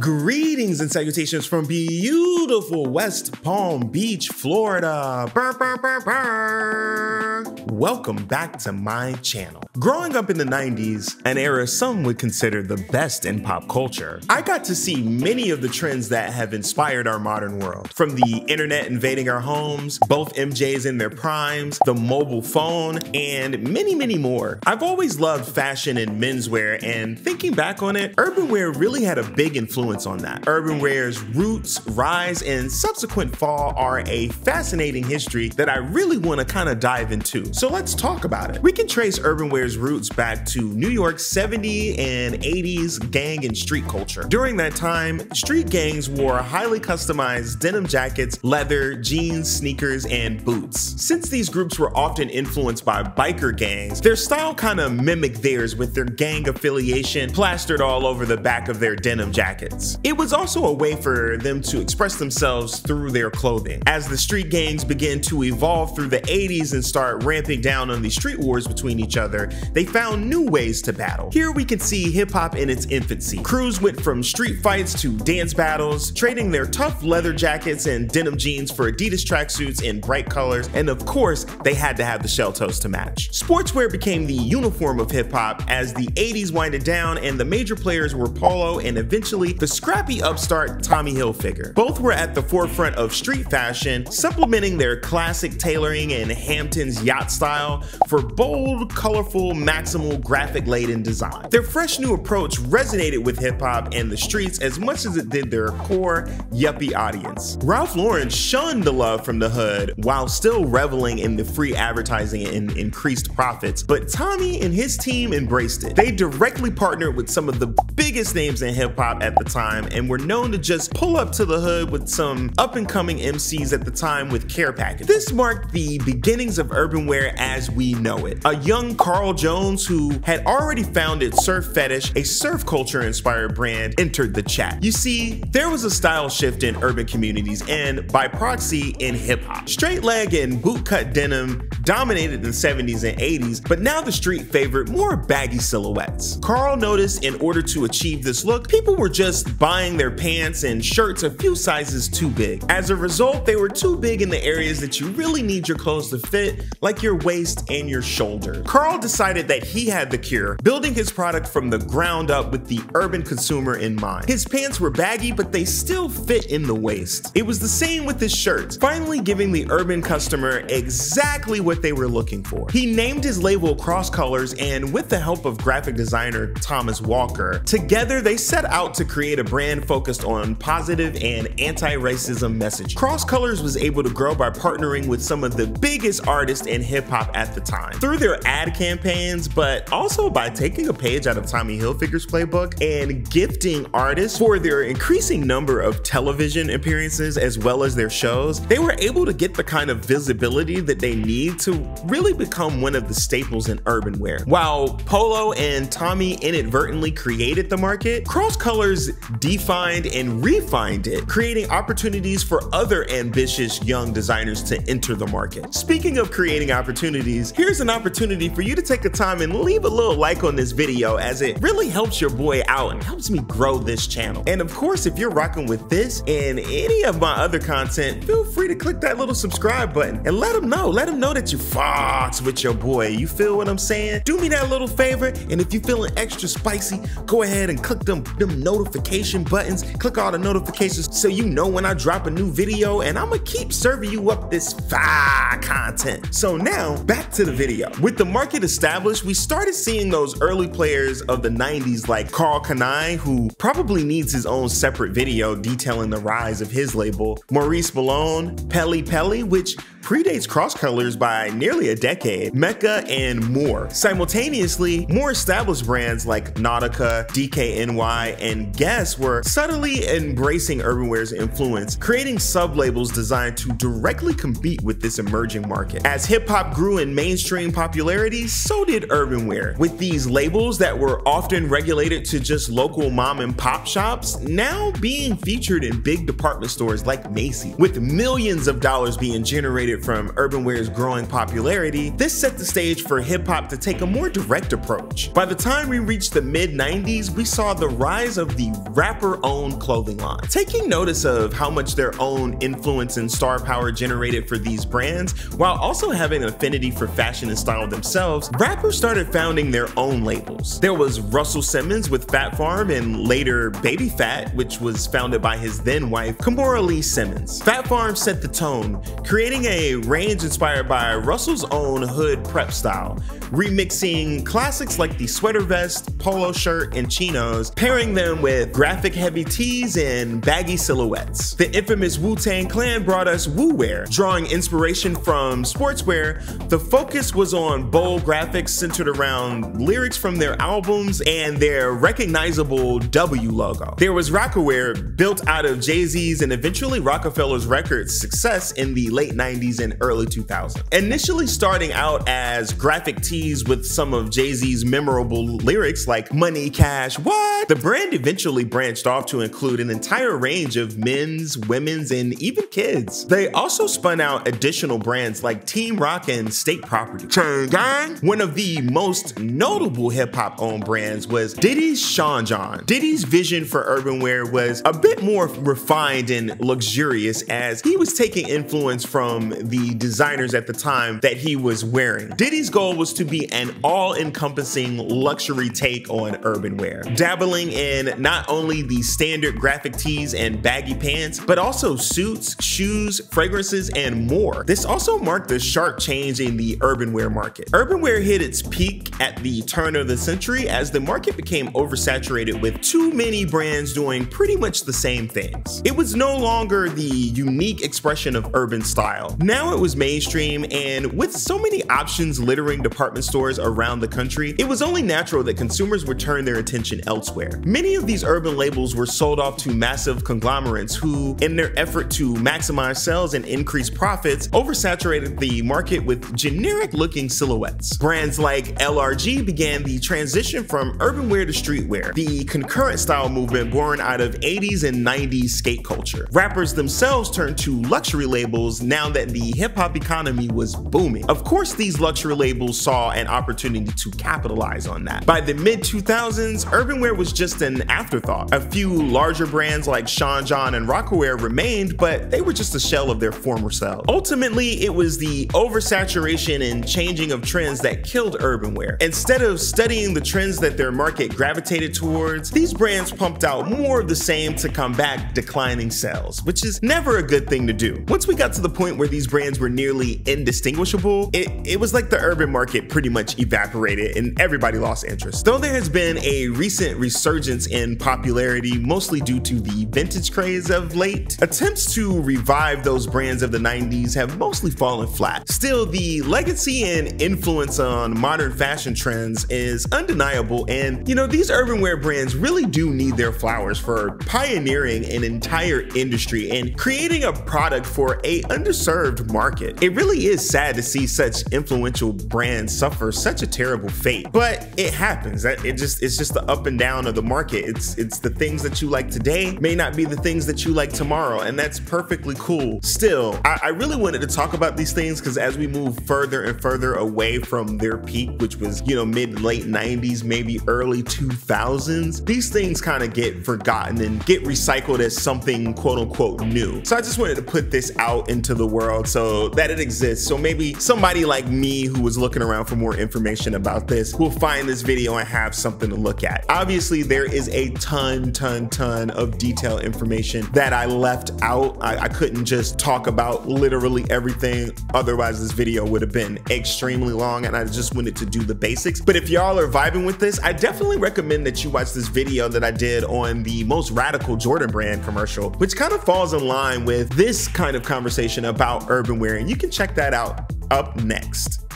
Greetings and salutations from beautiful West Palm Beach, Florida. Burr, burr, burr, Welcome back to my channel. Growing up in the 90s, an era some would consider the best in pop culture, I got to see many of the trends that have inspired our modern world. From the internet invading our homes, both MJs in their primes, the mobile phone, and many, many more. I've always loved fashion and menswear, and thinking back on it, urban wear really had a big influence on that. Urban wear's roots, rise, and subsequent fall are a fascinating history that I really want to kind of dive into. So let's talk about it. We can trace urban wear's roots back to New York's 70 and 80s gang and street culture. During that time, street gangs wore highly customized denim jackets, leather, jeans, sneakers, and boots. Since these groups were often influenced by biker gangs, their style kind of mimicked theirs with their gang affiliation plastered all over the back of their denim jackets. It was also a way for them to express themselves through their clothing. As the street gangs began to evolve through the 80s and start ramping down on the street wars between each other, they found new ways to battle. Here we can see hip hop in its infancy. Crews went from street fights to dance battles, trading their tough leather jackets and denim jeans for Adidas tracksuits in bright colors, and of course, they had to have the shell toes to match. Sportswear became the uniform of hip hop as the 80s winded down and the major players were Polo and eventually the scrappy upstart Tommy Hilfiger. Both were at the forefront of street fashion, supplementing their classic tailoring and Hamptons yacht style for bold, colorful, maximal, graphic laden design. Their fresh new approach resonated with hip hop and the streets as much as it did their core yuppie audience. Ralph Lauren shunned the love from the hood while still reveling in the free advertising and increased profits, but Tommy and his team embraced it. They directly partnered with some of the biggest names in hip hop at the time and were known to just pull up to the hood with some up and coming MCs at the time with care packages. This marked the beginnings of urban wear as we know it. A young Carl Jones who had already founded Surf Fetish, a surf culture inspired brand, entered the chat. You see, there was a style shift in urban communities and by proxy in hip hop. Straight leg and bootcut denim dominated in the 70s and 80s, but now the street favored more baggy silhouettes. Carl noticed in order to achieve this look, people were just buying their pants and shirts a few sizes too big. As a result, they were too big in the areas that you really need your clothes to fit, like your waist and your shoulder. Carl decided that he had the cure, building his product from the ground up with the urban consumer in mind. His pants were baggy, but they still fit in the waist. It was the same with his shirts, finally giving the urban customer exactly what they were looking for. He named his label Cross Colors, and with the help of graphic designer Thomas Walker, together they set out to create a brand focused on positive and anti-racism messaging. Cross Colors was able to grow by partnering with some of the biggest artists in hip hop at the time through their ad campaigns, but also by taking a page out of Tommy Hilfiger's playbook and gifting artists for their increasing number of television appearances as well as their shows. They were able to get the kind of visibility that they need to really become one of the staples in urban wear. While Polo and Tommy inadvertently created the market, Cross Colors defined and refined it, creating opportunities for other ambitious young designers to enter the market. Speaking of creating opportunities, here's an opportunity for you to take a time and leave a little like on this video as it really helps your boy out and helps me grow this channel. And of course, if you're rocking with this and any of my other content, feel free to click that little subscribe button and let them know. Let them know that you fucked with your boy. You feel what I'm saying? Do me that little favor, and if you're feeling extra spicy, go ahead and click them, them notification buttons. Click all the notifications so you know when I drop a new video, and I'm gonna keep serving you up this fire content. So now, back to the video. With the market established, we started seeing those early players of the 90s like Karl Kani, who probably needs his own separate video detailing the rise of his label, Maurice Malone, Pelle Pelle, which predates Cross Colors by nearly a decade, Mecca, and more. Simultaneously, more established brands like Nautica, DKNY, and Guess were subtly embracing urbanwear's influence, creating sub-labels designed to directly compete with this emerging market. As hip hop grew in mainstream popularity, so did urbanwear. With these labels that were often regulated to just local mom and pop shops, now being featured in big department stores like Macy's. With millions of dollars being generated from urbanwear's growing popularity, this set the stage for hip hop to take a more direct approach. By the time we reached the mid 90s, we saw the rise of the rapper owned clothing line. Taking notice of how much their own influence and star power generated for these brands, while also having an affinity for fashion and style themselves, rappers started founding their own labels. There was Russell Simmons with Phat Farm and later Baby Phat, which was founded by his then wife, Kimora Lee Simmons. Phat Farm set the tone, creating a range inspired by Russell's own hood prep style, remixing classics like the sweater vest, polo shirt, and chinos, pairing them with graphic heavy tees and baggy silhouettes. The infamous Wu-Tang Clan brought us Wu Wear, drawing inspiration from sportswear. The focus was on bold graphics centered around lyrics from their albums and their recognizable W logo. There was Rocawear, built out of Jay-Z's and eventually Roc-A-Fella's Records success in the late 90s and early 2000s. Initially starting out as graphic tees with some of Jay-Z's memorable lyrics like Money, Cash, What? The brand eventually branched off to include an entire range of men's, women's, and even kids. They also spun out additional brands like Team Roc and State Property. Chain Gang? One of the most notable hip-hop owned brands was Diddy's Sean John. Diddy's vision for urban wear was a bit more refined and luxurious as he was taking influence from the designers at the time that he was wearing. Diddy's goal was to be an all-encompassing luxury take on urban wear, dabbling in not only the standard graphic tees and baggy pants, but also suits, shoes, fragrances, and more. This also marked a sharp change in the urban wear market. Urban wear hit its peak at the turn of the century as the market became oversaturated with too many brands doing pretty much the same things. It was no longer the unique expression of urban style. Now it was mainstream, and with so many options littering department stores around the country, it was only natural that consumers would turn their attention elsewhere. Many of these urban labels were sold off to massive conglomerates who, in their effort to maximize sales and increase profits, oversaturated the market with generic looking silhouettes. Brands like LRG began the transition from urban wear to streetwear, the concurrent style movement born out of 80s and 90s skate culture. Rappers themselves turned to luxury labels now that the hip hop economy was booming. Of course, these luxury labels saw an opportunity to capitalize on that. By the mid 2000s, urban wear was just an afterthought. A few larger brands like Sean John and Rocawear remained, but they were just a shell of their former self. Ultimately, it was the oversaturation and changing of trends that killed urban wear. Instead of studying the trends that their market gravitated towards, these brands pumped out more of the same to combat declining sales, which is never a good thing to do. Once we got to the point where these brands were nearly indistinguishable, it, it was like the urban market pretty much evaporated and everybody lost interest. Though there has been a recent resurgence in popularity, mostly due to the vintage craze of late, attempts to revive those brands of the 90s have mostly fallen flat. Still, the legacy and influence on modern fashion trends is undeniable, and you know, these urban wear brands really do need their flowers for pioneering an entire industry and creating a product for a underserved market. It really is sad to see such influential brands suffer such a terrible fate, but it happens. It just it's just the up and down of the market. It's it's the things that you like today may not be the things that you like tomorrow, and that's perfectly cool. Still, I, I really wanted to talk about these things because as we move further and further away from their peak, which was you know mid late 90s, maybe early 2000s, these things kind of get forgotten and get recycled as something quote unquote new. So I just wanted to put this out into the world so that it exists. So maybe somebody like me who was looking around for more information about this will find this video and have something to look at. Obviously, there is a ton, ton, ton of detailed information that I left out. I, I couldn't just talk about literally everything. Otherwise, this video would have been extremely long and I just wanted to do the basics. But if y'all are vibing with this, I definitely recommend that you watch this video that I did on the most radical Jordan brand commercial, which kind of falls in line with this kind of conversation about urban wear. And you can check that out up next.